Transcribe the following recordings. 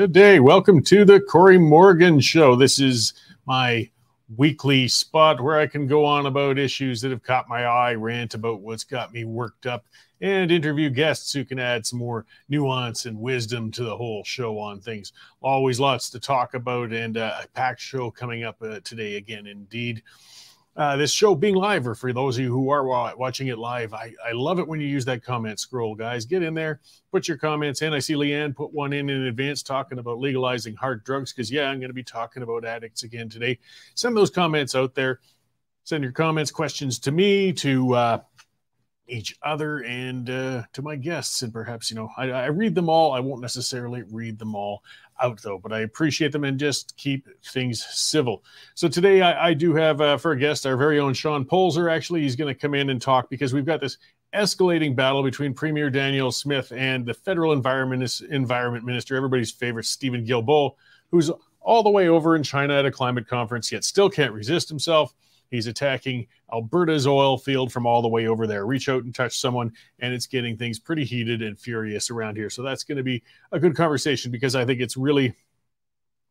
Good day. Welcome to the Cory Morgan Show. This is my weekly spot where I can go on about issues that have caught my eye, rant about what's got me worked up, and interview guests who can add some more nuance and wisdom to the whole show on things. Always lots to talk about, and uh, a packed show coming up uh, today again, indeed. Uh, this show being live, or for those of you who are watching it live, I, I love it when you use that comment scroll, guys. Get in there, put your comments in. I see Leanne put one in in advance talking about legalizing hard drugs because, yeah, I'm going to be talking about addicts again today. Send those comments out there. Send your comments, questions to me, to uh, each other and uh, to my guests. And perhaps, you know, I, I, read them all. I won't necessarily read them all out, though, but I appreciate them and just keep things civil. So today I, I do have uh, for a guest our very own Shawn Polczer. Actually, he's going to come in and talk because we've got this escalating battle between Premier Danielle Smith and the federal environment, environment minister, everybody's favorite, Stephen Guilbeault, who's all the way over in China at a climate conference, yet still can't resist himself He's attacking Alberta's oil field from all the way over there. Reach out and touch someone, and it's getting things pretty heated and furious around here. So that's going to be a good conversation because I think it's really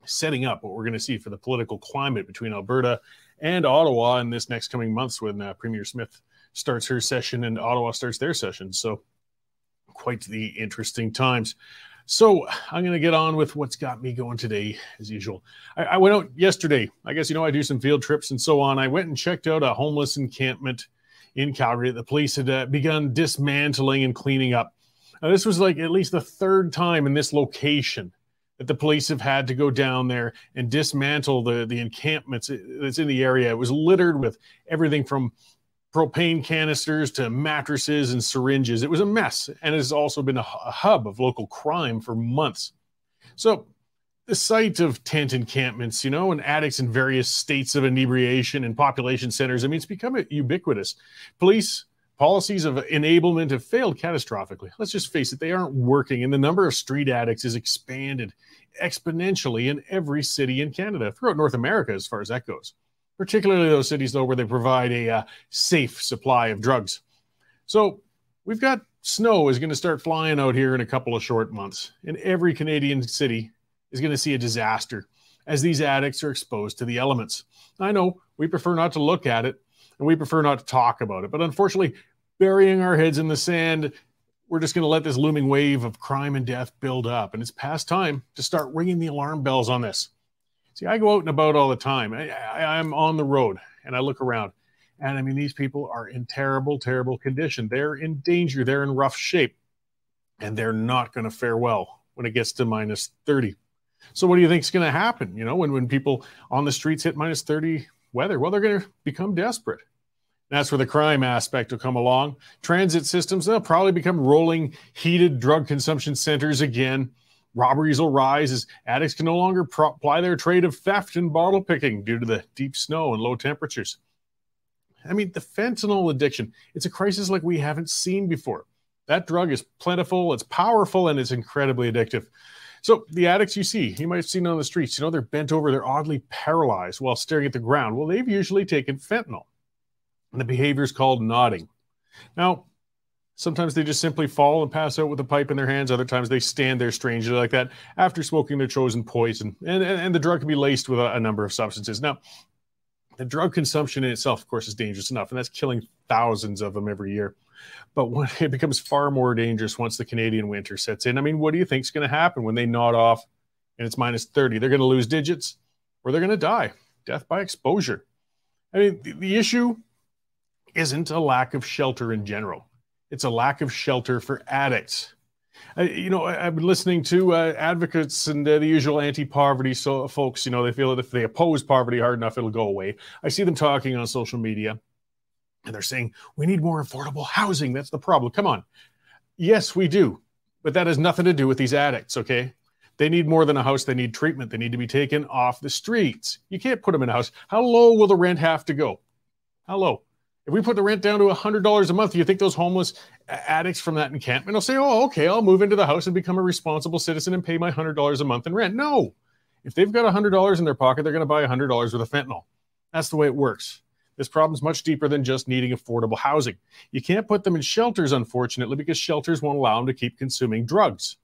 setting up what we're going to see for the political climate between Alberta and Ottawa in this next coming months when uh, Premier Smith starts her session and Ottawa starts their session. So quite the interesting times. So I'm going to get on with what's got me going today, as usual. I, I, went out yesterday. I guess, you know, I do some field trips and so on. I went and checked out a homeless encampment in Calgary that the police had uh, begun dismantling and cleaning up. Now, this was like at least the third time in this location that the police have had to go down there and dismantle the, the encampments that's in the area. It was littered with everything from propane canisters to mattresses and syringes. It was a mess and has also been a, hub of local crime for months. So, the site of tent encampments, you know, and addicts in various states of inebriation and population centers, I mean, it's become ubiquitous. Police policies of enablement have failed catastrophically. Let's just face it, they aren't working, and the number of street addicts is expanded exponentially in every city in Canada, throughout North America, as far as that goes particularly those cities, though, where they provide a uh, safe supply of drugs. So we've got snow is going to start flying out here in a couple of short months, and every Canadian city is going to see a disaster as these addicts are exposed to the elements. I know we prefer not to look at it and we prefer not to talk about it, but unfortunately, burying our heads in the sand, we're just going to let this looming wave of crime and death build up. And it's past time to start ringing the alarm bells on this. See, I go out and about all the time. I, I, I'm on the road and I look around. And I mean, these people are in terrible, terrible condition. They're in danger. They're in rough shape. And they're not going to fare well when it gets to minus 30. So, what do you think is going to happen? You know, when, when people on the streets hit minus 30 weather? Well, they're going to become desperate. That's where the crime aspect will come along. Transit systems, they'll probably become rolling, heated drug consumption centers again. Robberies will rise as addicts can no longer pro- ply their trade of theft and bottle picking due to the deep snow and low temperatures. I mean, the fentanyl addiction, it's a crisis like we haven't seen before. That drug is plentiful, it's powerful, and it's incredibly addictive. So, the addicts you see, you might have seen on the streets, you know, they're bent over, they're oddly paralyzed while staring at the ground. Well, they've usually taken fentanyl. And the behavior is called nodding. Now, Sometimes they just simply fall and pass out with a pipe in their hands. Other times they stand there strangely like that after smoking their chosen poison. And, and, and the drug can be laced with a, a, number of substances. Now, the drug consumption in itself, of course, is dangerous enough, and that's killing thousands of them every year. But it becomes far more dangerous once the Canadian winter sets in, I mean, what do you think is going to happen when they nod off and it's minus 30? They're going to lose digits or they're going to die. Death by exposure. I mean, the, the issue isn't a lack of shelter in general it's a lack of shelter for addicts. Uh, you know, I, have been listening to uh, advocates and uh, the usual anti-poverty so folks. You know, they feel that if they oppose poverty hard enough, it'll go away. I see them talking on social media, and they're saying we need more affordable housing. That's the problem. Come on, yes, we do, but that has nothing to do with these addicts. Okay, they need more than a house. They need treatment. They need to be taken off the streets. You can't put them in a house. How low will the rent have to go? How low? If we put the rent down to $100 a month, do you think those homeless addicts from that encampment will say, oh, okay, I'll move into the house and become a responsible citizen and pay my $100 a month in rent? No. If they've got $100 in their pocket, they're going to buy $100 worth of fentanyl. That's the way it works. This problem is much deeper than just needing affordable housing. You can't put them in shelters, unfortunately, because shelters won't allow them to keep consuming drugs.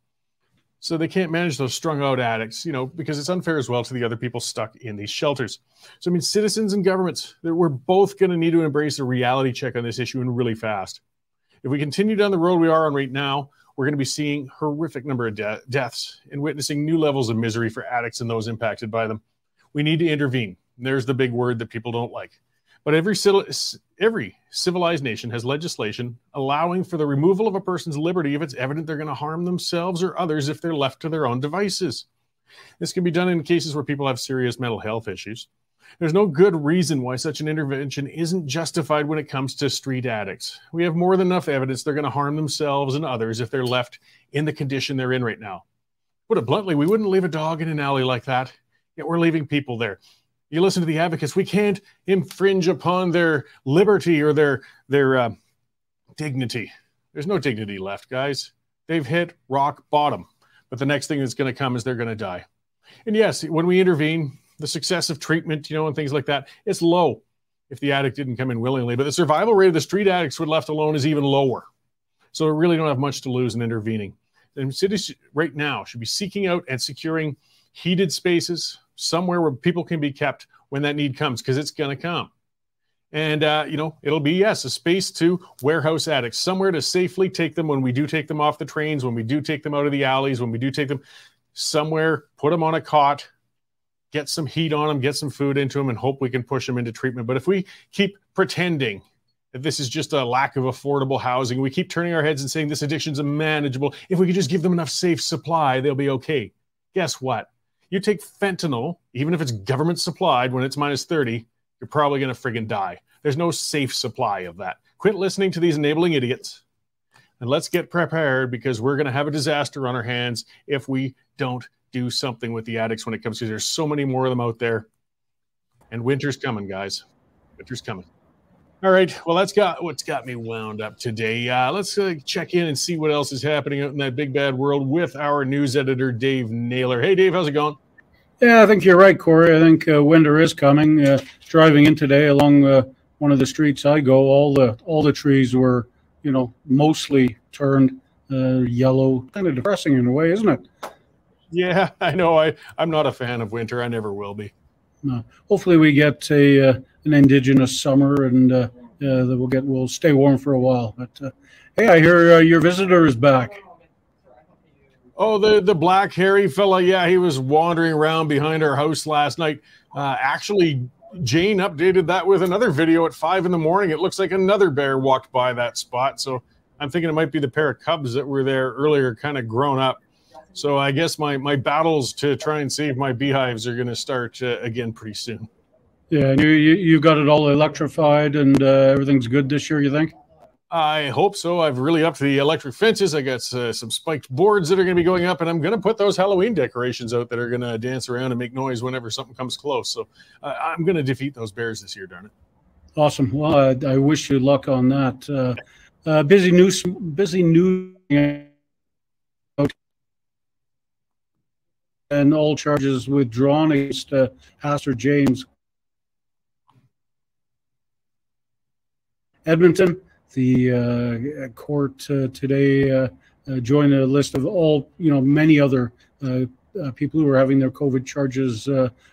So they can't manage those strung out addicts, you know, because it's unfair as well to the other people stuck in these shelters. So, I mean, citizens and governments, we're both going to need to embrace a reality check on this issue and really fast. If we continue down the road we are on right now, we're going to be seeing horrific number of de- deaths and witnessing new levels of misery for addicts and those impacted by them. We need to intervene. There's the big word that people don't like. But every every civilized nation has legislation allowing for the removal of a person's liberty if it's evident they're going to harm themselves or others if they're left to their own devices. This can be done in cases where people have serious mental health issues. There's no good reason why such an intervention isn't justified when it comes to street addicts. We have more than enough evidence they're going to harm themselves and others if they're left in the condition they're in right now. Put it bluntly, we wouldn't leave a dog in an alley like that, yet we're leaving people there you listen to the advocates we can't infringe upon their liberty or their their uh, dignity. There's no dignity left guys. They've hit rock bottom. But the next thing that's going to come is they're going to die. And yes when we intervene the success of treatment you know and things like that it's low if the addict didn't come in willingly. But the survival rate of the street addicts when left alone is even lower. So we really don't have much to lose in intervening. And cities right now should be seeking out and securing heated spaces somewhere where people can be kept when that need comes because it's going to come. And, uh, you know, it'll be, yes, a space to warehouse addicts, somewhere to safely take them when we do take them off the trains, when we do take them out of the alleys, when we do take them somewhere, put them on a cot, get some heat on them, get some food into them, and hope we can push them into treatment. But if we keep pretending that this is just a lack of affordable housing, we keep turning our heads and saying this addiction's manageable, if we could just give them enough safe supply, they'll be okay. Guess what? You take fentanyl, even if it's government supplied when it's minus 30, you're probably going to friggin' die. There's no safe supply of that. Quit listening to these enabling idiots and let's get prepared because we're going to have a disaster on our hands if we don't do something with the addicts when it comes to there's so many more of them out there. And winter's coming, guys. Winter's coming. All right. Well, that's got what's got me wound up today. Uh, let's uh, check in and see what else is happening out in that big bad world with our news editor, Dave Naylor. Hey, Dave, how's it going? Yeah, I think you're right, Cory. I think uh, winter is coming. Uh, driving in today along uh, one of the streets I go, all the all the trees were, you know, mostly turned uh, yellow. Kind of depressing in a way, isn't it? Yeah, I know. I I'm not a fan of winter. I never will be. No. Hopefully, we get a an indigenous summer and uh, uh, that we'll get we'll stay warm for a while. But uh, hey, I hear uh, your visitor is back. Oh, the the black hairy fella. Yeah, he was wandering around behind our house last night. Uh, actually, Jane updated that with another video at five in the morning. It looks like another bear walked by that spot. So I'm thinking it might be the pair of cubs that were there earlier, kind of grown up. So I guess my my battles to try and save my beehives are going to start uh, again pretty soon. Yeah, and you, you you got it all electrified and uh, everything's good this year. You think? I hope so. I've really upped the electric fences. I got uh, some spiked boards that are going to be going up, and I'm going to put those Halloween decorations out that are going to dance around and make noise whenever something comes close. So uh, I'm going to defeat those bears this year, darn it. Awesome. Well, I, I wish you luck on that. Uh, uh busy news. Busy news. And all charges withdrawn against uh, Pastor James Edmonton. The uh, court uh, today uh, uh joined a list of all, you know, many other uh, uh, people who are having their COVID charges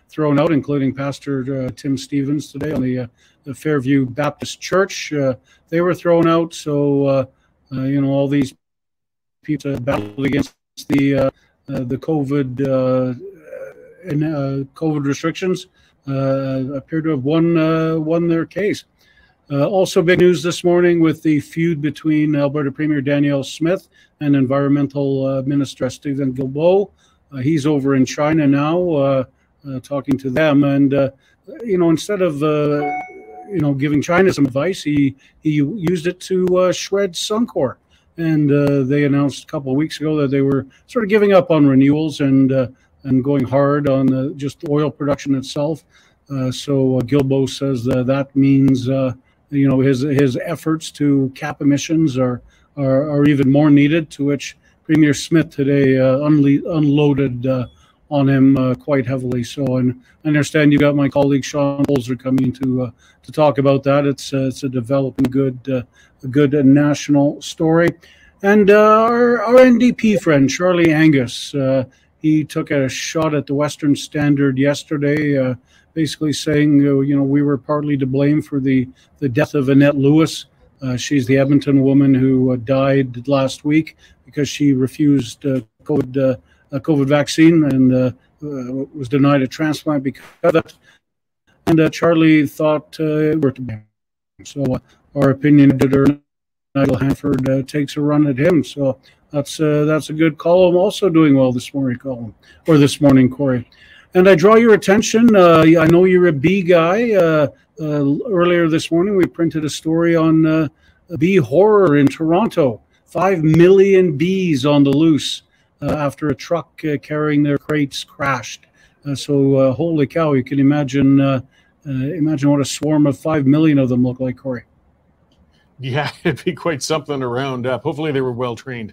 thrown out, including Pastor Tim Stephens today on the, the Fairview Baptist Church. they were thrown out. So, you know, all these people battled against the the COVID and COVID restrictions appear to have won won their case. Uh, also, big news this morning with the feud between Alberta Premier Danielle Smith and Environmental uh, Minister Stephen Guilbeault. Uh, he's over in China now, uh, uh, talking to them, and uh, you know, instead of you know giving China some advice, he he used it to shred Suncor. And they announced a couple of weeks ago that they were sort of giving up on renewals and and going hard on just oil production itself. so Guilbeault says that that means you know his his efforts to cap emissions are are, are even more needed. To which Premier Smith today uh, unle- unloaded uh, on him uh, quite heavily. So, and I understand you got my colleague Shawn Polczer coming to uh, to talk about that. It's uh, it's a developing good uh, a good national story. And our, our NDP friend, Charlie Angus, he took a shot at the Western Standard yesterday, basically saying, uh, you know, we were partly to blame for the, the death of Annette Lewis. Uh, she's the Edmonton woman who uh, died last week because she refused COVID, a COVID vaccine and was denied a transplant because of it. And Charlie thought uh, we're to blame. So our opinion editor, Nigel Hannaford, takes a run at him. So that's uh, that's a good. I'm also doing well this morning, Colin, or this morning, Cory. And I draw your attention. Uh, I know you're a bee guy. Uh, uh earlier this morning, we printed a story on uh, bee horror in Toronto. Five million bees on the loose uh, after a truck carrying their crates crashed. so, holy cow! You can imagine imagine what a swarm of five million of them look like, Cory. Yeah, it'd be quite something to round up. Hopefully, they were well trained.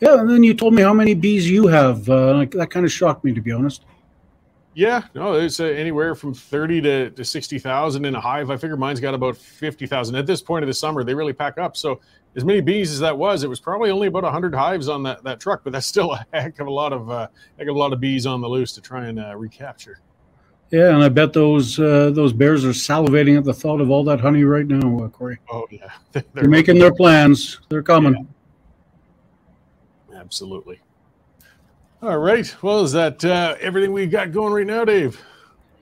Yeah, and then you told me how many bees you have. Uh, that kind of shocked me, to be honest. Yeah, no, it's uh, anywhere from 30 to, to 60,000 in a hive. I figure mine's got about 50,000. At this point of the summer, they really pack up. So, as many bees as that was, it was probably only about 100 hives on that, that truck, but that's still a heck of a lot of uh, heck of a lot of bees on the loose to try and uh, recapture. Yeah, and I bet those uh, those bears are salivating at the thought of all that honey right now, uh, Cory. Oh yeah, they're, they're making their plans. They're coming. Yeah. Absolutely. All right. Well, is that uh, everything we've got going right now, Dave?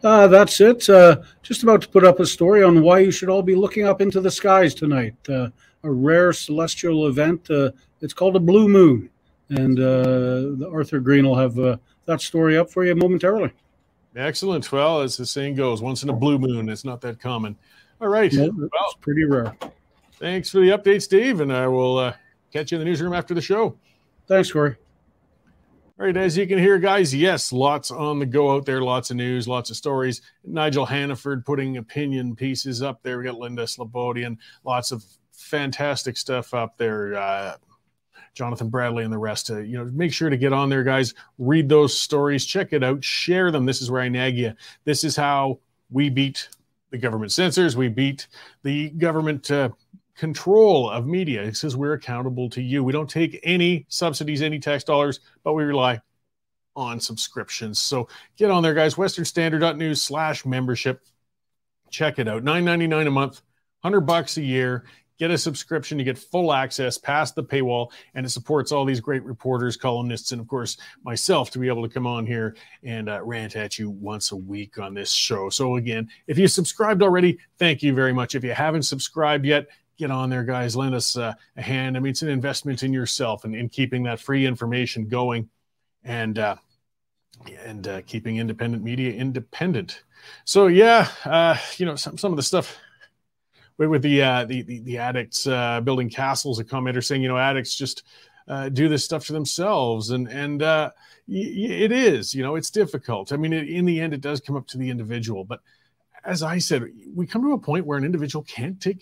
Uh, that's it. Uh, just about to put up a story on why you should all be looking up into the skies tonight. Uh, a rare celestial event. Uh, it's called a blue moon. And uh, Arthur Green will have uh, that story up for you momentarily. Excellent. Well, as the saying goes, once in a blue moon, it's not that common. All right. well, it's pretty rare. Thanks for the updates, Dave. And I will catch you in the newsroom after the show. Thanks, Cory. All right, as you can hear, guys, yes, lots on the go out there, lots of news, lots of stories. Nigel Hannaford putting opinion pieces up there. We got Linda Slobodian, lots of fantastic stuff up there. Uh, Jonathan Bradley and the rest. Uh, you know, make sure to get on there, guys. Read those stories, check it out, share them. This is where I nag you. This is how we beat the government censors. We beat the government. Uh, control of media. It says we're accountable to you. We don't take any subsidies, any tax dollars, but we rely on subscriptions. So get on there, guys. WesternStandard.news slash membership. Check it out. $9.99 a month, 100 bucks a year. Get a subscription. You get full access past the paywall, and it supports all these great reporters, columnists, and of course myself to be able to come on here and uh, rant at you once a week on this show. So again, if you subscribed already, thank you very much. If you haven't subscribed yet, get on there, guys. Lend us uh, a hand. I mean, it's an investment in yourself and in keeping that free information going, and uh, and uh, keeping independent media independent. So yeah, uh, you know, some some of the stuff with, the, uh, the, the the addicts uh, building castles. A commenter saying, you know, addicts just uh, do this stuff to themselves, and and uh, it is, you know, it's difficult. I mean, it, in the end, it does come up to the individual, but as I said, we come to a point where an individual can't take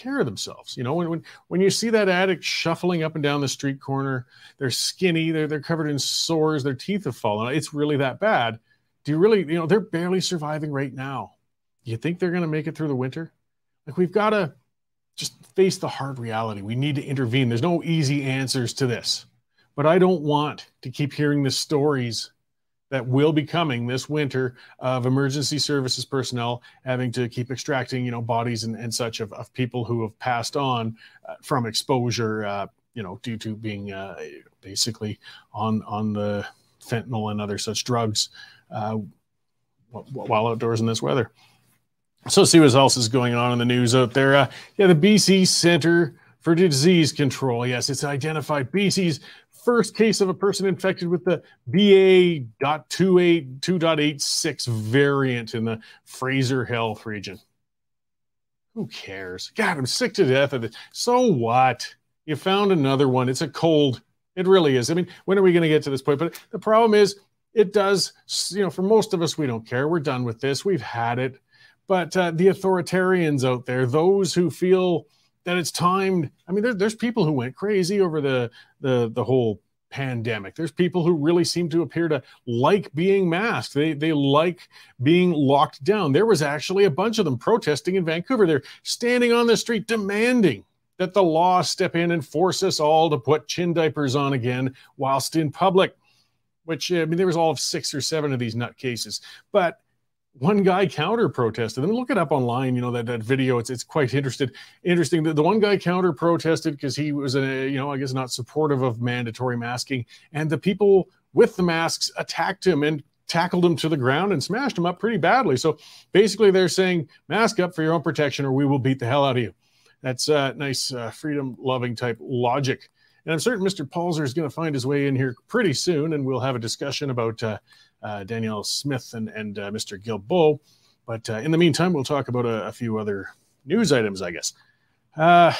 care of themselves. You know, when, when when you see that addict shuffling up and down the street corner, they're skinny, they're they're covered in sores, their teeth have fallen. It's really that bad. Do you really, you know, they're barely surviving right now. You think they're going to make it through the winter? Like we've got to just face the hard reality. We need to intervene. There's no easy answers to this. But I don't want to keep hearing the stories that will be coming this winter of emergency services personnel having to keep extracting, you know, bodies and, and such of, of people who have passed on uh, from exposure, uh, you know, due to being uh, basically on on the fentanyl and other such drugs uh, while outdoors in this weather. So, see what else is going on in the news out there. Uh, yeah, the BC Center for Disease Control. Yes, it's identified BC's first case of a person infected with the BA.282.86 variant in the Fraser Health region. Who cares? God, I'm sick to death of it. So what? You found another one. It's a cold. It really is. I mean, when are we going to get to this point? But the problem is, it does, you know, for most of us, we don't care. We're done with this. We've had it. But uh, the authoritarians out there, those who feel that it's time. I mean, there, there's people who went crazy over the the the whole pandemic. There's people who really seem to appear to like being masked. They they like being locked down. There was actually a bunch of them protesting in Vancouver. They're standing on the street demanding that the law step in and force us all to put chin diapers on again whilst in public. Which I mean, there was all of six or seven of these nut cases, but one guy counter protested. And look it up online. You know that that video. It's it's quite interested interesting. The, the one guy counter protested because he was a you know I guess not supportive of mandatory masking, and the people with the masks attacked him and tackled him to the ground and smashed him up pretty badly. So basically, they're saying mask up for your own protection, or we will beat the hell out of you. That's uh, nice uh, freedom loving type logic. And I'm certain Mr. Polczer is going to find his way in here pretty soon, and we'll have a discussion about uh, uh, Danielle Smith and, and uh, Mr. Guilbeault. But uh, in the meantime, we'll talk about a, a, few other news items, I guess. Uh,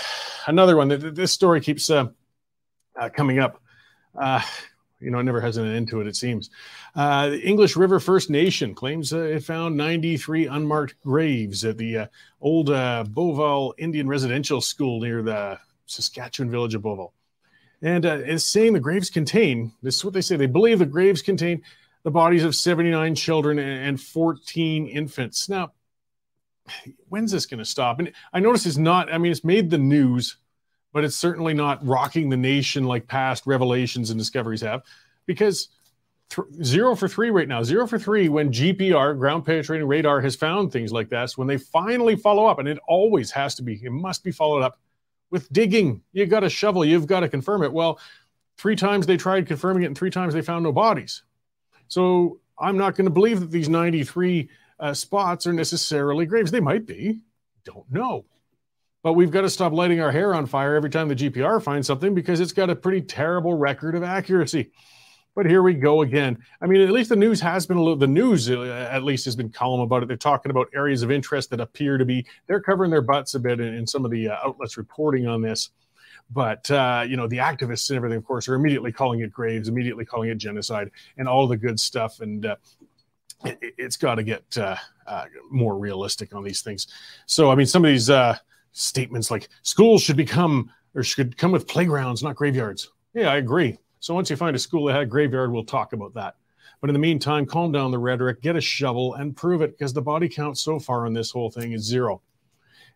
another one this story keeps uh, coming up. you know, it never has an end to it, it seems. the English River First Nation claims it found 93 unmarked graves at the old Beauval Indian Residential School near the Saskatchewan village of Beauval. And uh, it's saying the graves contain, this is what they say, they believe the graves contain the bodies of 79 children and 14 infants. Now, when's this going to stop? And I notice it's not, I mean, it's made the news, but it's certainly not rocking the nation like past revelations and discoveries have, because th- zero for three right now, zero for three when GPR, ground penetrating radar, has found things like this, when they finally follow up, and it always has to be, it must be followed up with digging. You got a shovel, you've got to confirm it. Well, three times they tried confirming it, and three times they found no bodies. So I'm not going to believe that these 93 uh, spots are necessarily graves. They might be, don't know. But we've got to stop lighting our hair on fire every time the GPR finds something because it's got a pretty terrible record of accuracy. But here we go again. I mean, at least the news has been a little, the news uh, at least has been calm about it. They're talking about areas of interest that appear to be, they're covering their butts a bit in, in some of the uh, outlets reporting on this. But uh, you know, the activists and everything, of course, are immediately calling it graves, immediately calling it genocide, and all the good stuff. And uh, it, has got to get uh, uh, more realistic on these things. So, I mean, some of these statements like schools should become or should come with playgrounds, not graveyards. Yeah, I agree. So once you find a school that had a graveyard, we'll talk about that. But in the meantime, calm down the rhetoric, get a shovel, and prove it because the body count so far on this whole thing is zero.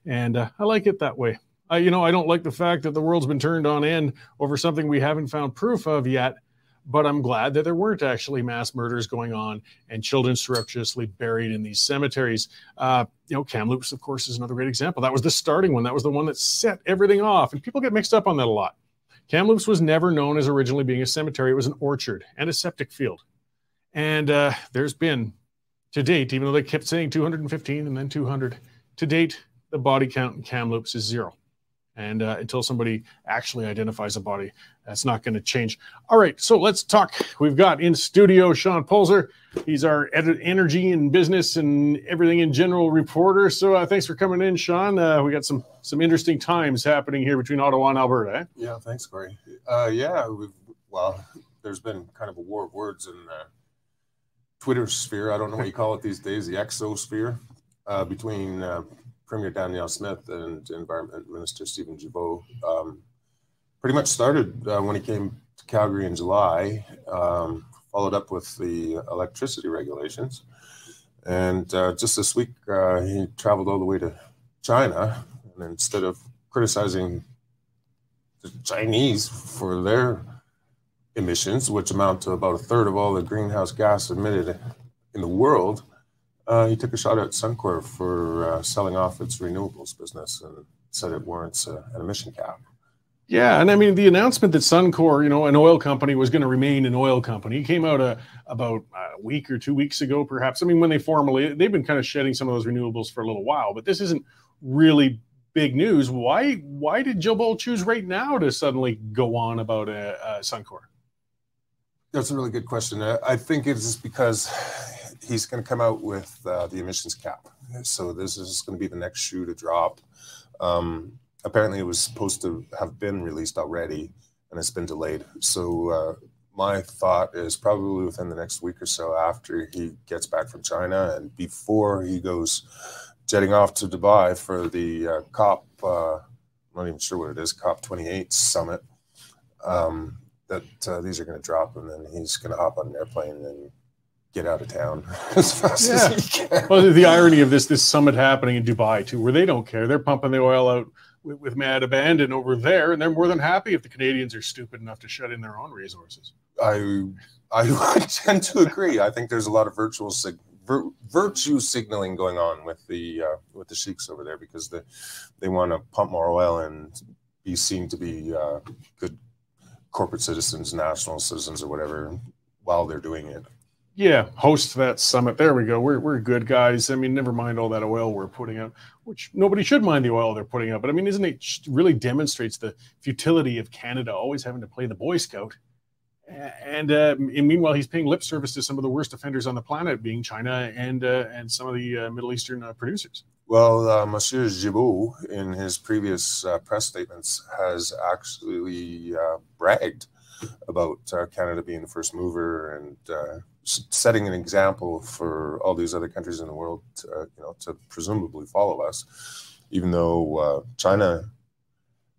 And uh, I like it that way. Uh, you know, I don't like the fact that the world's been turned on end over something we haven't found proof of yet. But I'm glad that there weren't actually mass murders going on and children surreptitiously buried in these cemeteries. Uh, you know, Kamloops, of course, is another great example. That was the starting one. That was the one that set everything off. And people get mixed up on that a lot. Kamloops was never known as originally being a cemetery. It was an orchard and a septic field. And uh, there's been, to date, even though they kept saying 215 and then 200, to date, the body count in Kamloops is zero. And uh, until somebody actually identifies a body, that's not going to change. All right, so let's talk. We've got in studio Shawn Polczer. He's our ed- energy and business and everything in general reporter. So uh, thanks for coming in, Shawn. Uh, we got some some interesting times happening here between Ottawa and Alberta. Eh? Yeah, thanks, Cory. Uh, yeah, well, there's been kind of a war of words in the Twitter sphere. I don't know what you call it these days, the exosphere, uh, between uh, Premier Danielle Smith and Environment Minister Stephen Guilbeault um, pretty much started uh, when he came to Calgary in July, um, followed up with the electricity regulations. And uh, just this week, uh, he traveled all the way to China. And instead of criticizing the Chinese for their emissions, which amount to about a third of all the greenhouse gas emitted in the world, uh, he took a shot at Suncor for uh, selling off its renewables business and said it warrants uh, an emission cap. Yeah, and I mean the announcement that Suncor, you know, an oil company, was going to remain an oil company came out uh, about a week or two weeks ago, perhaps. I mean, when they formally, they've been kind of shedding some of those renewables for a little while, but this isn't really big news. Why? Why did Joe Guilbeault choose right now to suddenly go on about uh, uh, Suncor? That's a really good question. I think it's because he's going to come out with uh, the emissions cap. So this is going to be the next shoe to drop. Um, apparently, it was supposed to have been released already, and it's been delayed. So uh, my thought is probably within the next week or so after he gets back from China and before he goes jetting off to Dubai for the uh, COP. Uh, I'm not even sure what it is, COP 28 summit. Um, that uh, these are going to drop, and then he's going to hop on an airplane and get out of town as fast yeah. as he can. Well, the irony of this this summit happening in Dubai too, where they don't care, they're pumping the oil out with, with mad abandon over there, and they're more than happy if the Canadians are stupid enough to shut in their own resources. I I tend to agree. I think there's a lot of virtual sig- vir- virtue signaling going on with the uh, with the sheiks over there because they they want to pump more oil and be seen to be uh, good corporate citizens, national citizens, or whatever while they're doing it. Yeah, host that summit. There we go. We're, we're good guys. I mean, never mind all that oil we're putting out, which nobody should mind the oil they're putting out. But I mean, isn't it really demonstrates the futility of Canada always having to play the Boy Scout? And, uh, and meanwhile, he's paying lip service to some of the worst offenders on the planet, being China and uh, and some of the uh, Middle Eastern uh, producers. Well, uh, Monsieur Guilbeault, in his previous uh, press statements, has actually bragged about Canada being the first mover and setting an example for all these other countries in the world, to, uh, you know, to presumably follow us. Even though uh, China,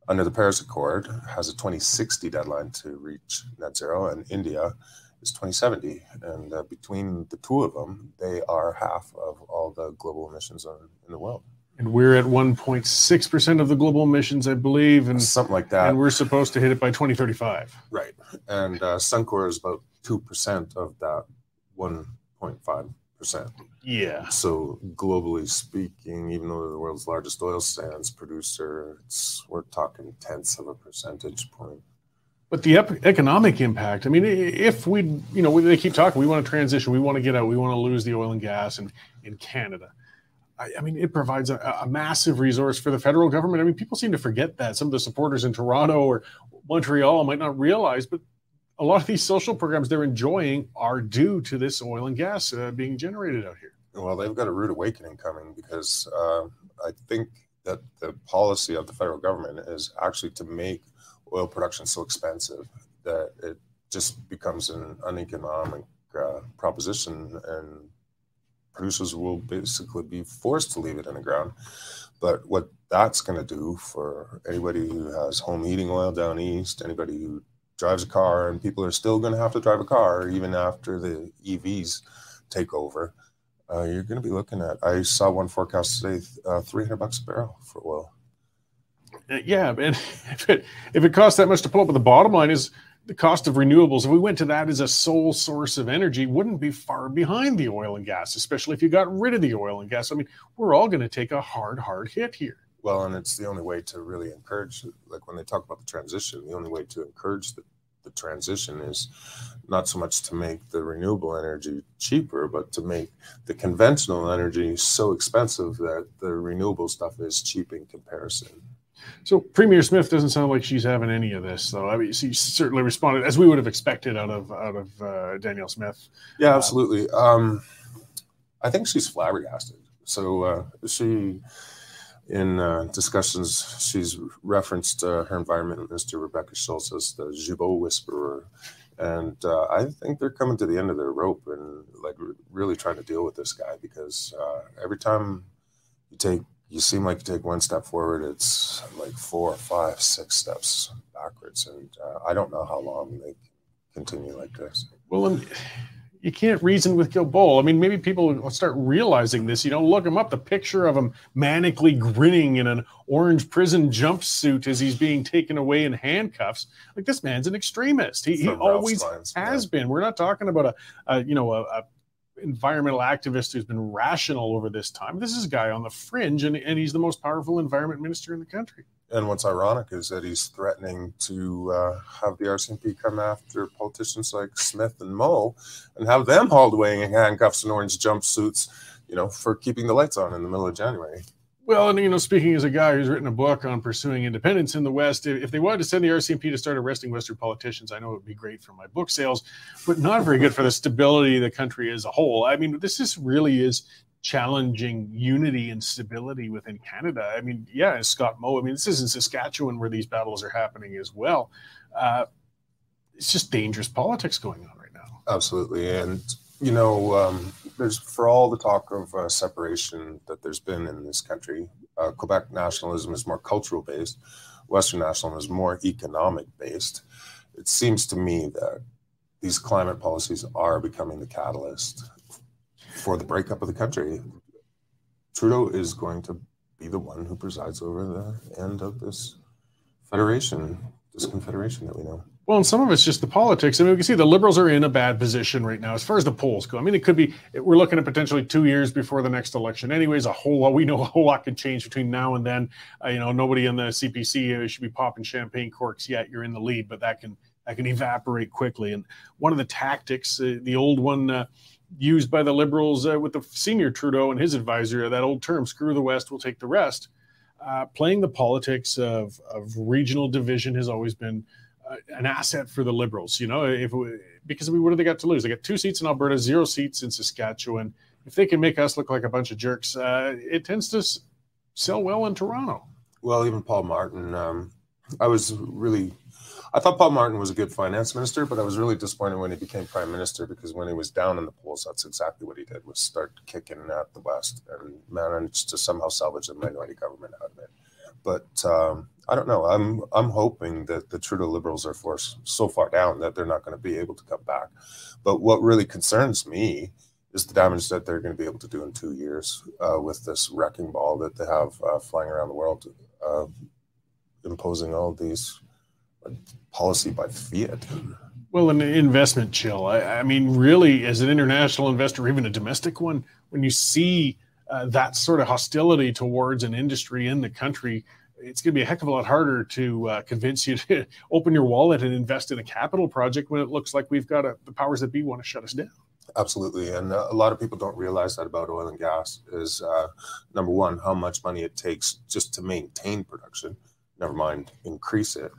under the Paris Accord, has a 2060 deadline to reach net zero, and India is 2070. And uh, between the two of them, they are half of all the global emissions in the world. And we're at 1.6% of the global emissions, I believe. And something like that. And we're supposed to hit it by 2035. Right. And uh, Suncor is about 2% of that 1.5%. Yeah. So globally speaking, even though they're the world's largest oil sands producer, it's we're talking tenths of a percentage point. But the economic impact, I mean, if we, you know, they keep talking, we want to transition, we want to get out, we want to lose the oil and gas in, in Canada. I, I mean, it provides a, a, massive resource for the federal government. I mean, people seem to forget that. Some of the supporters in Toronto or Montreal might not realize, but a lot of these social programs they're enjoying are due to this oil and gas uh, being generated out here. Well, they've got a rude awakening coming because uh, I think that the policy of the federal government is actually to make oil production so expensive that it just becomes an uneconomic uh, proposition and producers will basically be forced to leave it in the ground. But what that's going to do for anybody who has home heating oil down east, anybody who drives a car, and people are still going to have to drive a car even after the EVs take over. Uh, you're going to be looking at. I saw one forecast today, uh, 300 bucks a barrel for oil. Uh, yeah, and if it if it costs that much to pull up, but the bottom line is the cost of renewables. If we went to that as a sole source of energy, wouldn't be far behind the oil and gas, especially if you got rid of the oil and gas. I mean, we're all going to take a hard, hard hit here. Well, and it's the only way to really encourage, like when they talk about the transition, the only way to encourage the, the transition is not so much to make the renewable energy cheaper, but to make the conventional energy so expensive that the renewable stuff is cheap in comparison. So Premier Smith doesn't sound like she's having any of this, though. I mean, she certainly responded as we would have expected out of out of uh, Danielle Smith. Yeah, absolutely. Um, I think she's flabbergasted. So uh, she in uh, discussions, she's referenced uh, her environment minister, Rebecca Schulz, as the Guilbeault whisperer. And uh, I think they're coming to the end of their rope and like really trying to deal with this guy because uh, every time you take, you seem like you take one step forward, it's like four, five, six steps backwards. And uh, I don't know how long they continue like this. Well, you can't reason with Guilbeault. I mean, maybe people will start realizing this. You know, look him up. The picture of him manically grinning in an orange prison jumpsuit as he's being taken away in handcuffs. Like this man's an extremist. He, he always has yeah. been. We're not talking about a, a you know a, a, environmental activist who's been rational over this time. This is a guy on the fringe, and, and he's the most powerful environment minister in the country. And what's ironic is that he's threatening to uh, have the RCMP come after politicians like Smith and Moe and have them hauled away in handcuffs and orange jumpsuits, you know, for keeping the lights on in the middle of January. Well, and you know, speaking as a guy who's written a book on pursuing independence in the West, if they wanted to send the RCMP to start arresting Western politicians, I know it would be great for my book sales, but not very good for the stability of the country as a whole. I mean, this is really is challenging unity and stability within Canada. I mean, yeah, Scott Moe. I mean, this is in Saskatchewan where these battles are happening as well. Uh, it's just dangerous politics going on right now. Absolutely, and you know, um, there's for all the talk of uh, separation that there's been in this country. Uh, Quebec nationalism is more cultural based. Western nationalism is more economic based. It seems to me that these climate policies are becoming the catalyst for the breakup of the country. Trudeau is going to be the one who presides over the end of this federation, this confederation that we know. Well, and some of it's just the politics. I mean, we can see the liberals are in a bad position right now as far as the polls go. I mean, it could be we're looking at potentially two years before the next election. Anyways, a whole lot we know a whole lot can change between now and then. Uh, you know, nobody in the CPC should be popping champagne corks yet. You're in the lead, but that can that can evaporate quickly. And one of the tactics, uh, the old one uh, used by the liberals uh, with the senior Trudeau and his advisor, that old term, "Screw the West, we'll take the rest." Uh, playing the politics of of regional division has always been an asset for the Liberals. You know, if because we, what do they got to lose? They got two seats in Alberta, zero seats in Saskatchewan. If they can make us look like a bunch of jerks, uh, it tends to s- sell well in Toronto. Well, even Paul Martin. Um, I was really, I thought Paul Martin was a good finance minister, but I was really disappointed when he became prime minister because when he was down in the polls, that's exactly what he did was start kicking at the West and managed to somehow salvage a minority government out of it. But um, I don't know. I'm I'm hoping that the Trudeau Liberals are forced so far down that they're not going to be able to come back. But what really concerns me is the damage that they're going to be able to do in two years uh, with this wrecking ball that they have uh, flying around the world, uh, imposing all these policy by fiat. Well, an investment chill. I, I, mean, really, as an international investor, even a domestic one, when you see uh, that sort of hostility towards an industry in the country, it's going to be a heck of a lot harder to uh, convince you to open your wallet and invest in a capital project when it looks like we've got a, the powers that be want to shut us down. Absolutely, and uh, a lot of people don't realize that about oil and gas is uh, number one how much money it takes just to maintain production, never mind increase it,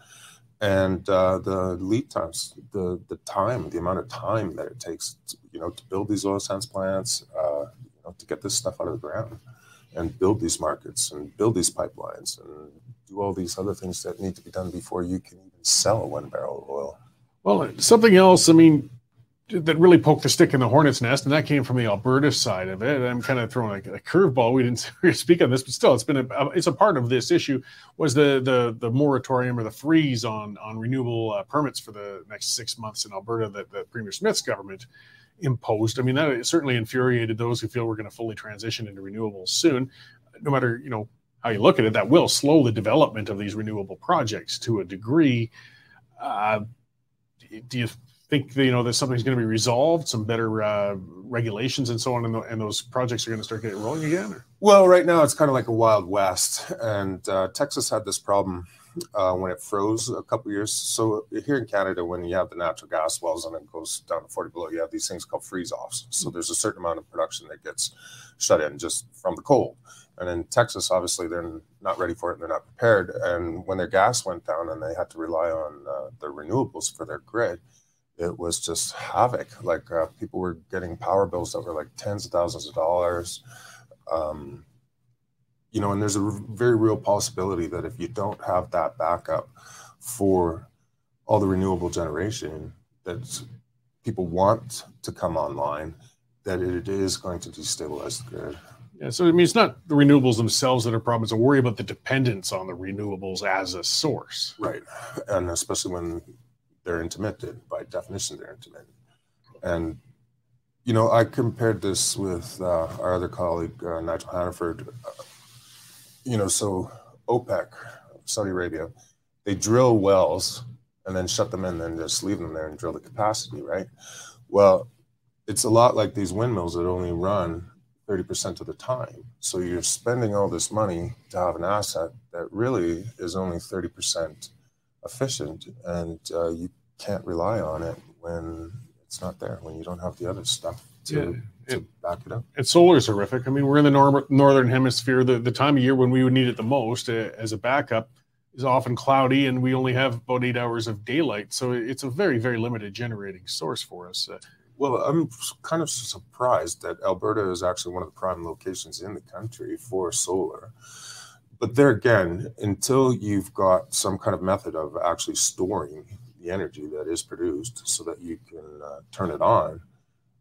and uh, the lead times, the the time, the amount of time that it takes, to, you know, to build these oil sands plants, uh, you know, to get this stuff out of the ground and build these markets and build these pipelines and do all these other things that need to be done before you can even sell one barrel of oil. Well, something else, I mean, that really poked the stick in the hornet's nest, and that came from the Alberta side of it. I'm kind of throwing a, a curveball. We didn't speak on this, but still, it's been a, it's a part of this issue. Was the the the moratorium or the freeze on on renewable uh, permits for the next six months in Alberta that the Premier Smith's government imposed. I mean, that certainly infuriated those who feel we're going to fully transition into renewables soon. No matter you know how you look at it, that will slow the development of these renewable projects to a degree. Uh, do you think that, you know that something's going to be resolved, some better uh, regulations and so on, and, the, and, those projects are going to start getting rolling again? Or? Well, right now it's kind of like a wild west, and uh, Texas had this problem uh, when it froze a couple years. So here in Canada, when you have the natural gas wells and it goes down to 40 below, you have these things called freeze offs. So there's a certain amount of production that gets shut in just from the cold. And in Texas, obviously, they're not ready for it and they're not prepared. And when their gas went down and they had to rely on uh, the renewables for their grid, it was just havoc. Like uh, people were getting power bills that were like tens of thousands of dollars. Um, you know, and there's a very real possibility that if you don't have that backup for all the renewable generation that people want to come online, that it is going to destabilize the grid. Yeah, so I mean, it's not the renewables themselves that are problems. I worry about the dependence on the renewables as a source. Right, and especially when they're intermittent. By definition, they're intermittent. And you know, I compared this with uh, our other colleague uh, Nigel Hannaford. Uh, you know, so OPEC, Saudi Arabia, they drill wells and then shut them in and just leave them there and drill the capacity, right? Well, it's a lot like these windmills that only run 30% of the time. So you're spending all this money to have an asset that really is only 30% efficient and uh, you can't rely on it when it's not there, when you don't have the other stuff to, yeah. to back it up. And solar is horrific. I mean, we're in the nor- northern hemisphere. The, the time of year when we would need it the most uh, as a backup is often cloudy, and we only have about eight hours of daylight. So it's a very, very limited generating source for us. Uh, well, I'm kind of surprised that Alberta is actually one of the prime locations in the country for solar. But there again, until you've got some kind of method of actually storing the energy that is produced so that you can uh, turn it on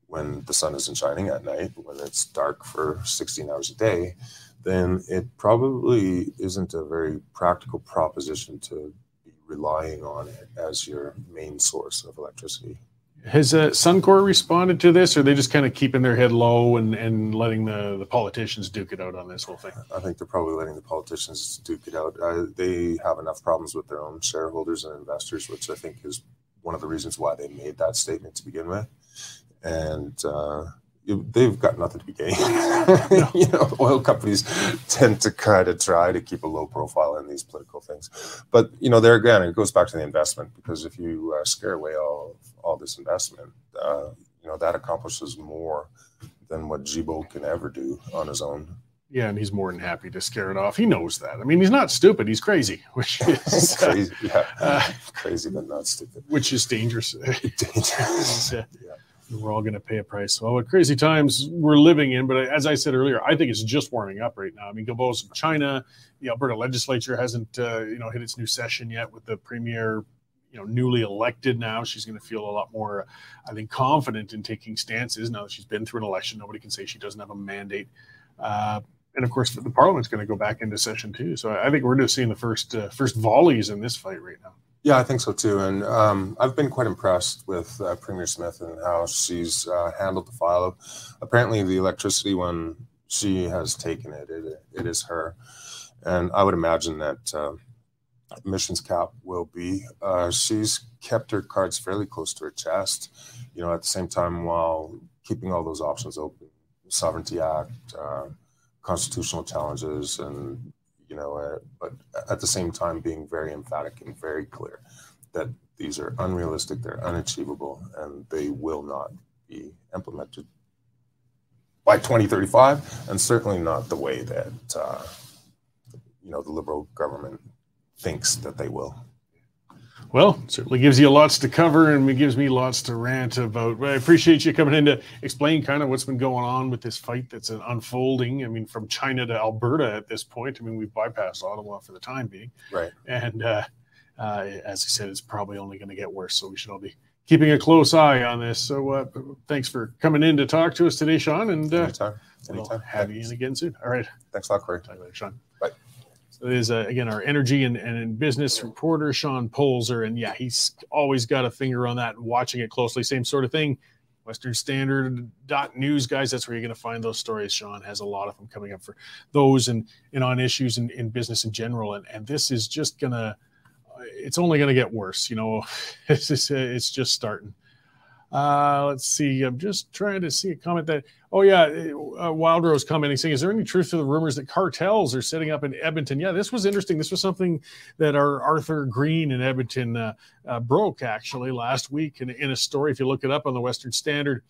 when the sun isn't shining at night, when it's dark for 16 hours a day, then it probably isn't a very practical proposition to be relying on it as your main source of electricity. Has uh, Suncor responded to this, or are they just kind of keeping their head low and, and letting the, the politicians duke it out on this whole thing? I think they're probably letting the politicians duke it out. Uh, they have enough problems with their own shareholders and investors, which I think is one of the reasons why they made that statement to begin with. And uh, they've got nothing to be gained. you know, oil companies tend to kind of try to keep a low profile in these political things. But you know, there again, it goes back to the investment because if you uh, scare away all all this investment, uh, you know that accomplishes more than what Guilbeault can ever do on his own. Yeah, and he's more than happy to scare it off. He knows that. I mean, he's not stupid; he's crazy, which is crazy. yeah, uh, crazy but not stupid. Which is dangerous. dangerous. yeah we're all going to pay a price. Well, what crazy times we're living in. But as I said earlier, I think it's just warming up right now. I mean, Guilbeault's from China. The Alberta legislature hasn't, uh, you know, hit its new session yet with the premier, you know, newly elected now. She's going to feel a lot more, I think, confident in taking stances now that she's been through an election. Nobody can say she doesn't have a mandate. Uh, and of course, the parliament's going to go back into session too. So I think we're just seeing the first uh, first volleys in this fight right now. Yeah, I think so too. And um, I've been quite impressed with uh, Premier Smith and how she's uh, handled the file. Apparently, the electricity one, she has taken it. It, it is her. And I would imagine that uh, emissions cap will be. Uh, she's kept her cards fairly close to her chest, you know, at the same time while keeping all those options open. Sovereignty Act, uh, constitutional challenges, and you know, uh, but at the same time being very emphatic and very clear that these are unrealistic, they're unachievable, and they will not be implemented by 2035, and certainly not the way that uh, you know the liberal government thinks that they will. Well, certainly gives you lots to cover and it gives me lots to rant about. I appreciate you coming in to explain kind of what's been going on with this fight that's unfolding. I mean, from China to Alberta at this point. I mean, we've bypassed Ottawa for the time being. Right. And uh, uh, as I said, it's probably only going to get worse. So we should all be keeping a close eye on this. So uh, thanks for coming in to talk to us today, Shawn. And uh, anytime. Anytime. We'll have you in again soon. All right. Thanks a lot, Cory. Talk later, Shawn. Bye. Is uh, again our energy and, and business reporter Shawn Polczer, and yeah, he's always got a finger on that, watching it closely. Same sort of thing. Western Standard dot news guys. That's where you're going to find those stories. Sean has a lot of them coming up for those and and on issues in, in business in general. And and this is just gonna, it's only going to get worse. You know, it's just, it's just starting. Uh, let's see. I'm just trying to see a comment that, oh, yeah, uh, Wild Rose commenting saying, Is there any truth to the rumors that cartels are setting up in Edmonton? Yeah, this was interesting. This was something that our Arthur Green in Edmonton uh, uh, broke actually last week in, in a story. If you look it up on the Western Standard,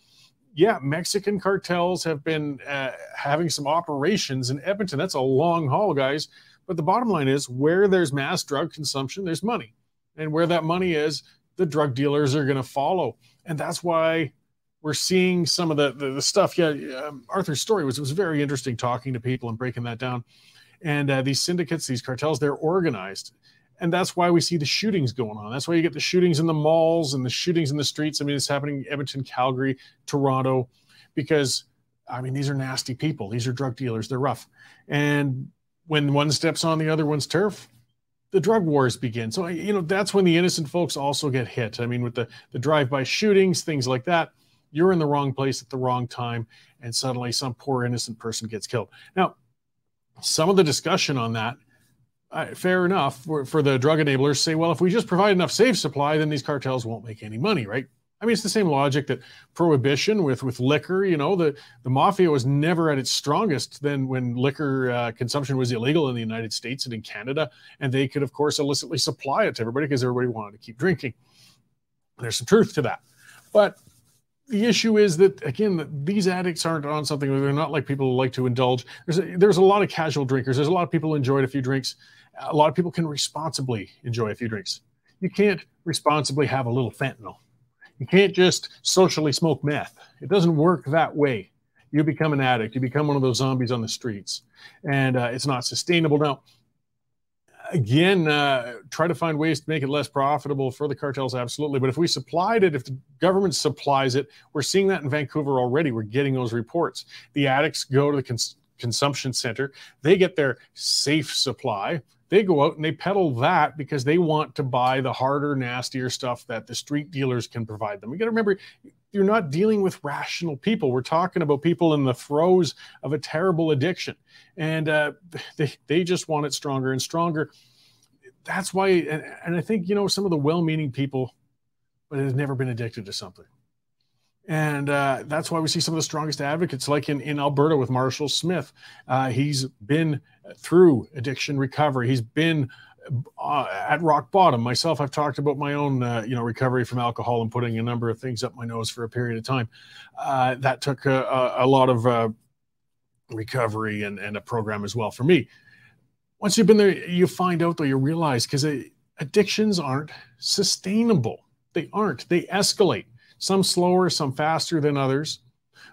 yeah, Mexican cartels have been uh, having some operations in Edmonton. That's a long haul, guys. But the bottom line is where there's mass drug consumption, there's money. And where that money is, the drug dealers are going to follow and that's why we're seeing some of the the, the stuff. Yeah, um, Arthur's story was was very interesting talking to people and breaking that down. And uh, these syndicates, these cartels, they're organized, and that's why we see the shootings going on. That's why you get the shootings in the malls and the shootings in the streets. I mean, it's happening in Edmonton, Calgary, Toronto, because I mean these are nasty people. These are drug dealers. They're rough, and when one steps on the other one's turf, the drug wars begin. So you know that's when the innocent folks also get hit. I mean, with the the drive-by shootings, things like that, you're in the wrong place at the wrong time, and suddenly some poor innocent person gets killed. Now, some of the discussion on that, uh, fair enough, for, for the drug enablers say, well, if we just provide enough safe supply, then these cartels won't make any money, right? I mean, it's the same logic that prohibition with with liquor. You know, the the mafia was never at its strongest than when liquor uh, consumption was illegal in the United States and in Canada, and they could, of course, illicitly supply it to everybody because everybody wanted to keep drinking. There's some truth to that, but the issue is that again, these addicts aren't on something. They're not like people who like to indulge. There's a, there's a lot of casual drinkers. There's a lot of people who enjoyed a few drinks. A lot of people can responsibly enjoy a few drinks. You can't responsibly have a little fentanyl you can't just socially smoke meth. It doesn't work that way. You become an addict. You become one of those zombies on the streets, and uh, it's not sustainable. Now, again, uh, try to find ways to make it less profitable for the cartels, absolutely. But if we supplied it, if the government supplies it, we're seeing that in Vancouver already. We're getting those reports. The addicts go to the cons- consumption center. They get their safe supply. They go out and they peddle that because they want to buy the harder, nastier stuff that the street dealers can provide them. You got to remember, you're not dealing with rational people. We're talking about people in the throes of a terrible addiction, and uh, they they just want it stronger and stronger. That's why, and, and I think you know some of the well-meaning people, but have never been addicted to something. And uh, that's why we see some of the strongest advocates, like in, in Alberta with Marshall Smith. Uh, he's been through addiction recovery. He's been uh, at rock bottom. Myself, I've talked about my own, uh, you know, recovery from alcohol and putting a number of things up my nose for a period of time. Uh, that took a, a lot of uh, recovery and, and a program as well for me. Once you've been there, you find out though, you realize because addictions aren't sustainable. They aren't. They escalate some slower, some faster than others.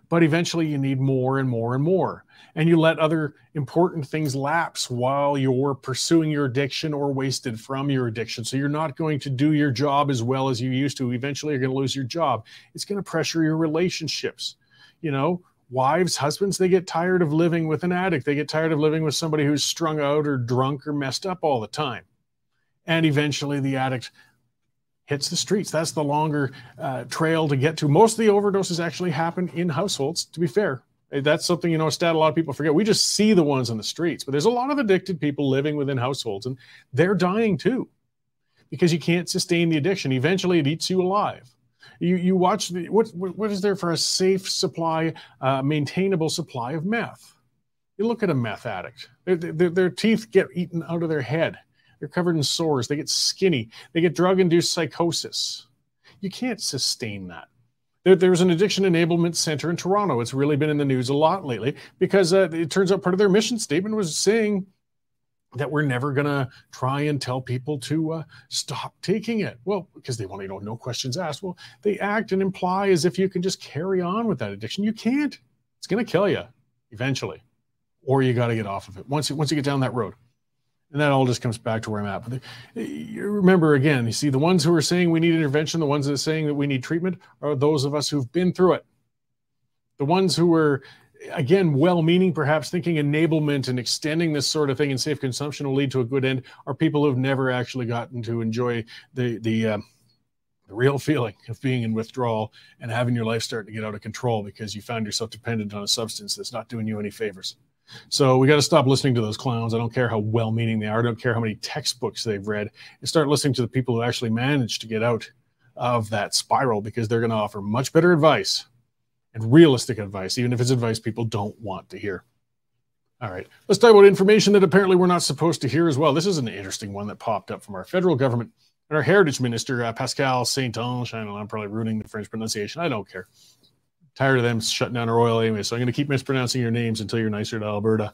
But eventually you need more and more and more. And you let other important things lapse while you're pursuing your addiction or wasted from your addiction. So you're not going to do your job as well as you used to. Eventually you're going to lose your job. It's going to pressure your relationships. You know, wives, husbands, they get tired of living with an addict. They get tired of living with somebody who's strung out or drunk or messed up all the time. And eventually the addict hits the streets. That's the longer uh, trail to get to. Most of the overdoses actually happen in households, to be fair. That's something, you know, a stat a lot of people forget. We just see the ones on the streets, but there's a lot of addicted people living within households, and they're dying too because you can't sustain the addiction. Eventually, it eats you alive. You, you watch the, what, what is there for a safe supply, uh, maintainable supply of meth? You look at a meth addict, their, teeth get eaten out of their head they're covered in sores. They get skinny. They get drug induced psychosis. You can't sustain that. There, there's an addiction enablement center in Toronto. It's really been in the news a lot lately because uh, it turns out part of their mission statement was saying that we're never going to try and tell people to uh, stop taking it. Well, because they want to know, no questions asked. Well, they act and imply as if you can just carry on with that addiction. You can't. It's going to kill you eventually, or you got to get off of it once, once you get down that road. And that all just comes back to where I'm at. But you remember again, you see, the ones who are saying we need intervention, the ones that are saying that we need treatment, are those of us who've been through it. The ones who are, again, well meaning, perhaps thinking enablement and extending this sort of thing in safe consumption will lead to a good end, are people who've never actually gotten to enjoy the, the, uh, the real feeling of being in withdrawal and having your life start to get out of control because you found yourself dependent on a substance that's not doing you any favors. So we got to stop listening to those clowns. I don't care how well meaning they are. I don't care how many textbooks they've read and start listening to the people who actually managed to get out of that spiral because they're going to offer much better advice and realistic advice, even if it's advice people don't want to hear. All right, let's talk about information that apparently we're not supposed to hear as well. This is an interesting one that popped up from our federal government and our heritage minister, uh, Pascal Saint Ange. I know I'm probably ruining the French pronunciation. I don't care tired of them shutting down our oil anyway. So I'm going to keep mispronouncing your names until you're nicer to Alberta.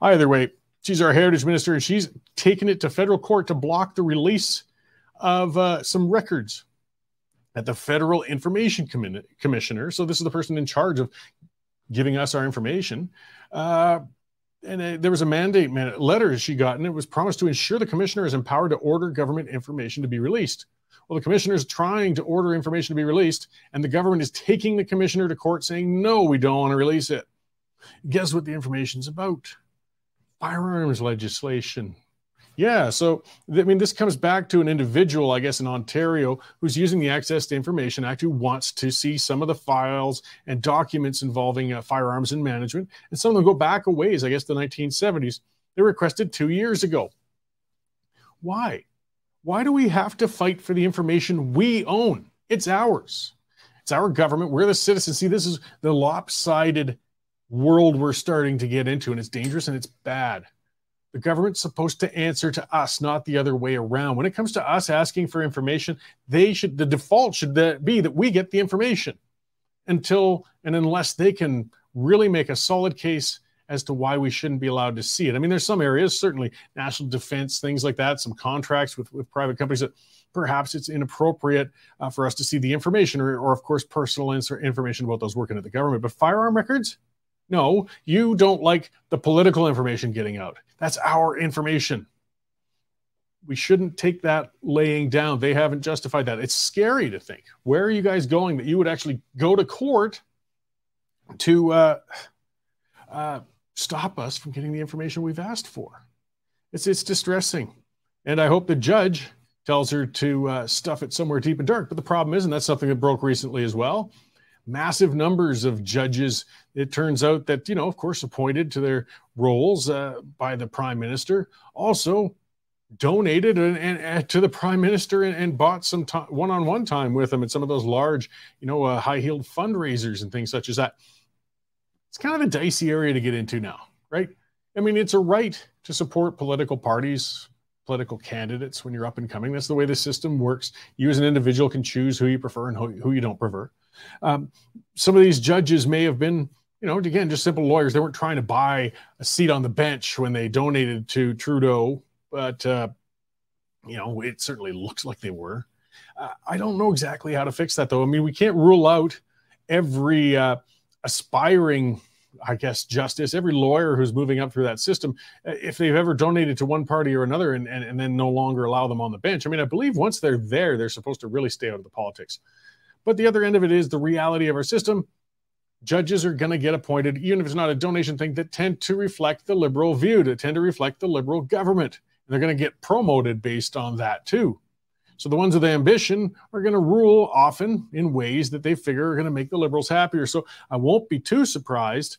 Either way, she's our heritage minister, and she's taken it to federal court to block the release of uh, some records at the Federal Information Com- Commissioner. So this is the person in charge of giving us our information. Uh, and uh, there was a mandate letter she got, and it was promised to ensure the commissioner is empowered to order government information to be released. Well, the commissioner is trying to order information to be released, and the government is taking the commissioner to court saying, no, we don't want to release it. Guess what the information's about? Firearms legislation. Yeah, so I mean, this comes back to an individual, I guess, in Ontario who's using the Access to Information Act who wants to see some of the files and documents involving uh, firearms and management. And some of them go back a ways, I guess, the 1970s. They requested two years ago. Why? Why do we have to fight for the information we own? It's ours. It's our government. We're the citizens. See, this is the lopsided world we're starting to get into, and it's dangerous and it's bad. The government's supposed to answer to us, not the other way around. When it comes to us asking for information, they should the default should be that we get the information until and unless they can really make a solid case as to why we shouldn't be allowed to see it. I mean, there's some areas, certainly national defense, things like that, some contracts with, with private companies that perhaps it's inappropriate uh, for us to see the information or, or of course, personal information about those working at the government. But firearm records, no, you don't like the political information getting out. That's our information. We shouldn't take that laying down. They haven't justified that. It's scary to think. Where are you guys going that you would actually go to court to uh, uh, stop us from getting the information we've asked for. It's it's distressing, and I hope the judge tells her to uh, stuff it somewhere deep and dark. But the problem is, and that's something that broke recently as well, massive numbers of judges. It turns out that, you know, of course, appointed to their roles uh, by the prime minister, also donated and, and, and to the prime minister and, and bought some time, one-on-one time with him at some of those large, you know, uh, high-heeled fundraisers and things such as that. It's kind of a dicey area to get into now, right? I mean, it's a right to support political parties, political candidates when you're up and coming. That's the way the system works. You as an individual can choose who you prefer and who, you don't prefer. Um, some of these judges may have been, you know, again, just simple lawyers. They weren't trying to buy a seat on the bench when they donated to Trudeau, but, uh, you know, it certainly looks like they were. Uh, I don't know exactly how to fix that, though. I mean, we can't rule out every uh, aspiring I guess, justice, every lawyer who's moving up through that system, uh, if they've ever donated to one party or another and, and, and then no longer allow them on the bench. I mean, I believe once they're there, they're supposed to really stay out of the politics. But the other end of it is the reality of our system. Judges are going to get appointed, even if it's not a donation thing, that tend to reflect the liberal view, that tend to reflect the liberal government. And they're going to get promoted based on that too. So the ones with ambition are going to rule often in ways that they figure are going to make the liberals happier. So I won't be too surprised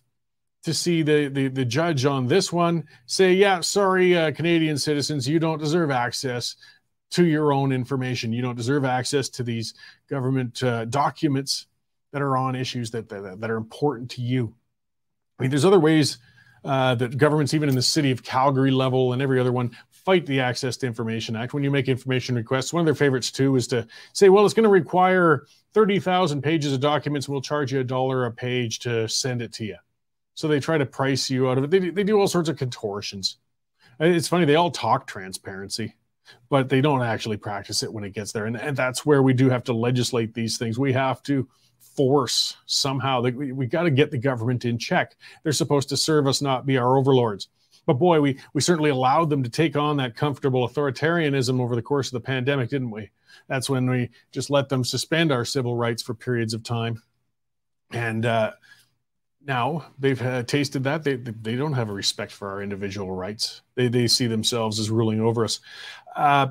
to see the, the, the judge on this one say, yeah, sorry, uh, Canadian citizens, you don't deserve access to your own information. You don't deserve access to these government uh, documents that are on issues that, that, that are important to you. I mean, there's other ways uh, that governments, even in the city of Calgary level and every other one, fight the Access to Information Act. When you make information requests, one of their favorites too is to say, well, it's going to require 30,000 pages of documents we'll charge you a dollar a page to send it to you. So they try to price you out of it. They, they do all sorts of contortions. It's funny, they all talk transparency but they don't actually practice it when it gets there. And, and that's where we do have to legislate these things. We have to force somehow that we, we got to get the government in check. They're supposed to serve us, not be our overlords. But boy, we, we certainly allowed them to take on that comfortable authoritarianism over the course of the pandemic, didn't we? That's when we just let them suspend our civil rights for periods of time. And uh, now they've uh, tasted that. They, they don't have a respect for our individual rights. They, they see themselves as ruling over us. Uh,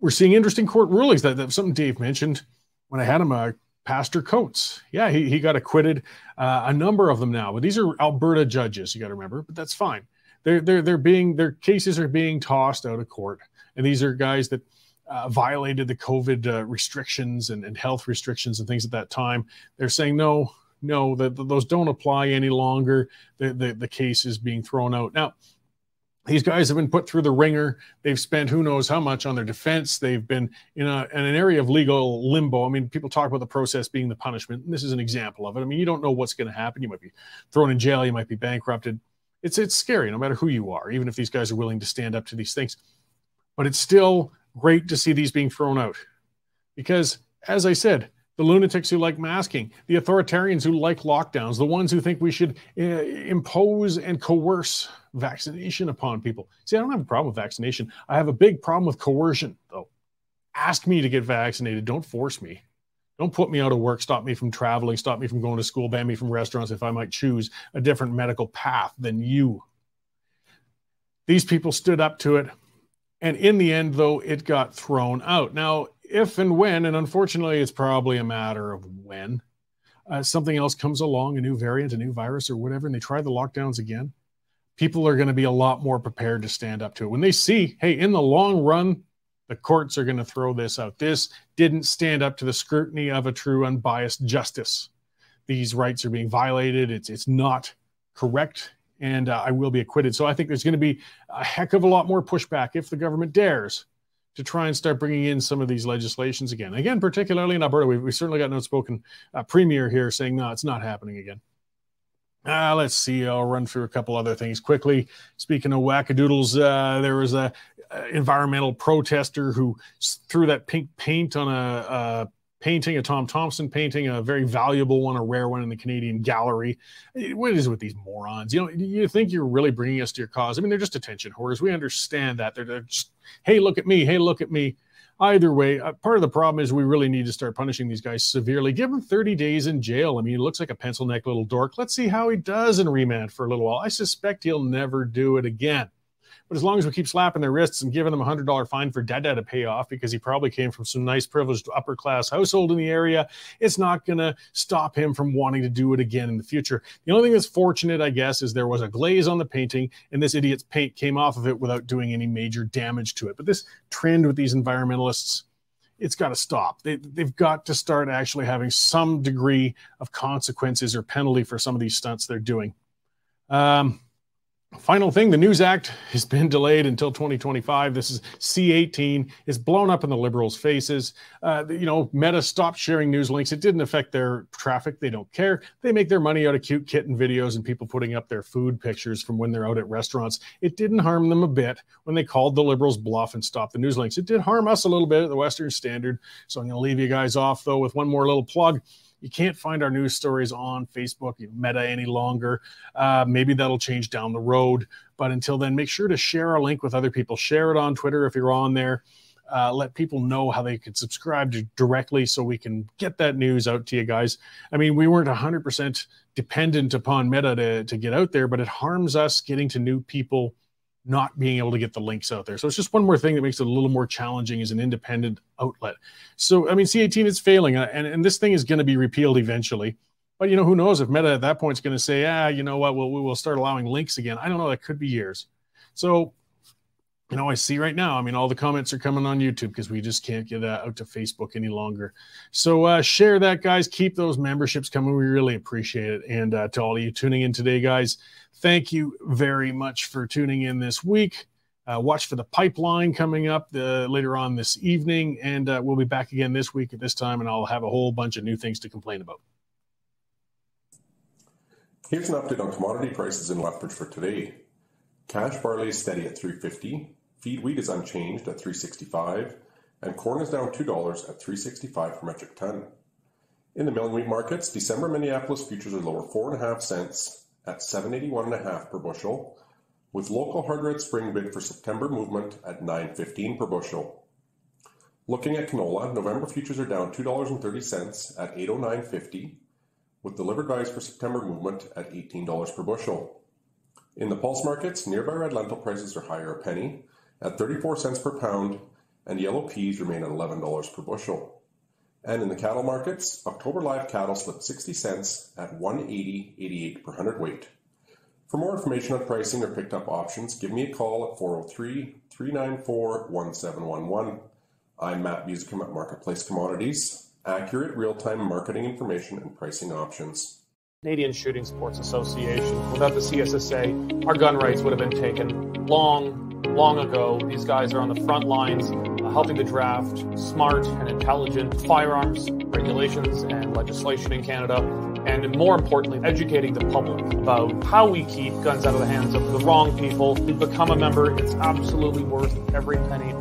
we're seeing interesting court rulings. That, that something dave mentioned when i had him uh, pastor coates. Yeah he, he got acquitted uh, a number of them now but these are alberta judges you got to remember but that's fine they're, they're, they're being their cases are being tossed out of court and these are guys that uh, violated the COVID uh, restrictions and, and, health restrictions and things at that time. They're saying, no, no, that those don't apply any longer. The, the, the case is being thrown out. Now, these guys have been put through the ringer. They've spent who knows how much on their defense. They've been in, a, in an area of legal limbo. I mean, people talk about the process being the punishment. And this is an example of it. I mean, you don't know what's going to happen. You might be thrown in jail. You might be bankrupted. It's it's scary, no matter who you are, even if these guys are willing to stand up to these things. But it's still great to see these being thrown out, because as I said, the lunatics who like masking, the authoritarians who like lockdowns, the ones who think we should uh, impose and coerce vaccination upon people. See, I don't have a problem with vaccination. I have a big problem with coercion, though. Ask me to get vaccinated. Don't force me. Don't put me out of work, stop me from traveling, stop me from going to school, ban me from restaurants if I might choose a different medical path than you. These people stood up to it. And in the end, though, it got thrown out. Now, if and when, and unfortunately, it's probably a matter of when, uh, something else comes along, a new variant, a new virus, or whatever, and they try the lockdowns again, people are going to be a lot more prepared to stand up to it. When they see, hey, in the long run, the courts are going to throw this out. This didn't stand up to the scrutiny of a true unbiased justice. These rights are being violated. It's it's not correct, and uh, I will be acquitted. So I think there's going to be a heck of a lot more pushback if the government dares to try and start bringing in some of these legislations again. Again, particularly in Alberta, we, we certainly got an outspoken uh, premier here saying, no, it's not happening again. Uh, let's see. I'll run through a couple other things quickly. Speaking of wackadoodles, uh, there was a, a, environmental protester who threw that pink paint on a, a painting, a Tom Thomson painting, a very valuable one, a rare one in the Canadian Gallery. What is it with these morons? You know, you think you're really bringing us to your cause? I mean, they're just attention whores. We understand that. They're, they're just, hey, look at me. Hey, look at me. Either way, uh, part of the problem is we really need to start punishing these guys severely. Give him 30 days in jail. I mean, he looks like a pencil neck little dork. Let's see how he does in remand for a little while. I suspect he'll never do it again. But as long as we keep slapping their wrists and giving them a hundred dollar fine for dad to pay off because he probably came from some nice privileged upper class household in the area, it's not going to stop him from wanting to do it again in the future. The only thing that's fortunate, I guess, is there was a glaze on the painting and this idiot's paint came off of it without doing any major damage to it. But this trend with these environmentalists, it's got to stop. They, have got to start actually having some degree of consequences or penalty for some of these stunts they're doing. Um, Final thing, the News Act has been delayed until 2025. This is C18. It's blown up in the liberals' faces. Uh, you know, Meta stopped sharing news links. It didn't affect their traffic. They don't care. They make their money out of cute kitten videos and people putting up their food pictures from when they're out at restaurants. It didn't harm them a bit when they called the liberals bluff and stopped the news links. It did harm us a little bit at the Western Standard. So I'm going to leave you guys off, though, with one more little plug. You can't find our news stories on Facebook, Meta any longer. Uh, maybe that'll change down the road. But until then, make sure to share our link with other people. Share it on Twitter if you're on there. Uh, let people know how they could subscribe to directly so we can get that news out to you guys. I mean, we weren't 100% dependent upon Meta to, to get out there, but it harms us getting to new people not being able to get the links out there. So it's just one more thing that makes it a little more challenging as an independent outlet. So, I mean, C18 is failing, uh, and, and this thing is going to be repealed eventually. But, you know, who knows if Meta at that point is going to say, ah, you know what, we'll, we will start allowing links again. I don't know. That could be years. So you know, I see right now, I mean, all the comments are coming on YouTube because we just can't get that out to Facebook any longer. So uh, share that, guys. Keep those memberships coming. We really appreciate it. And uh, to all of you tuning in today, guys, thank you very much for tuning in this week. Uh, watch for the pipeline coming up the, later on this evening. And uh, we'll be back again this week at this time, and I'll have a whole bunch of new things to complain about. Here's an update on commodity prices in Lethbridge for today. Cash barley is steady at 350. Feed wheat is unchanged at 365 and corn is down $2 at 365 per metric ton. In the milling wheat markets, December Minneapolis futures are lower 4.5 cents at 781.5 per bushel, with local hard red spring bid for September movement at 9.15 per bushel. Looking at canola, November futures are down $2.30 at 809.50, with delivered buys for September movement at $18 per bushel. In the pulse markets, nearby red lentil prices are higher a penny, at 34 cents per pound, and yellow peas remain at $11 per bushel. And in the cattle markets, October live cattle slipped 60 cents at 180.88 per hundredweight. For more information on pricing or picked up options, give me a call at 403 394 1711. I'm Matt Busicum at Marketplace Commodities, accurate real time marketing information and pricing options. Canadian Shooting Sports Association. Without the CSSA, our gun rights would have been taken long long ago. These guys are on the front lines uh, helping to draft smart and intelligent firearms regulations and legislation in Canada. And more importantly, educating the public about how we keep guns out of the hands of the wrong people. To become a member, it's absolutely worth every penny.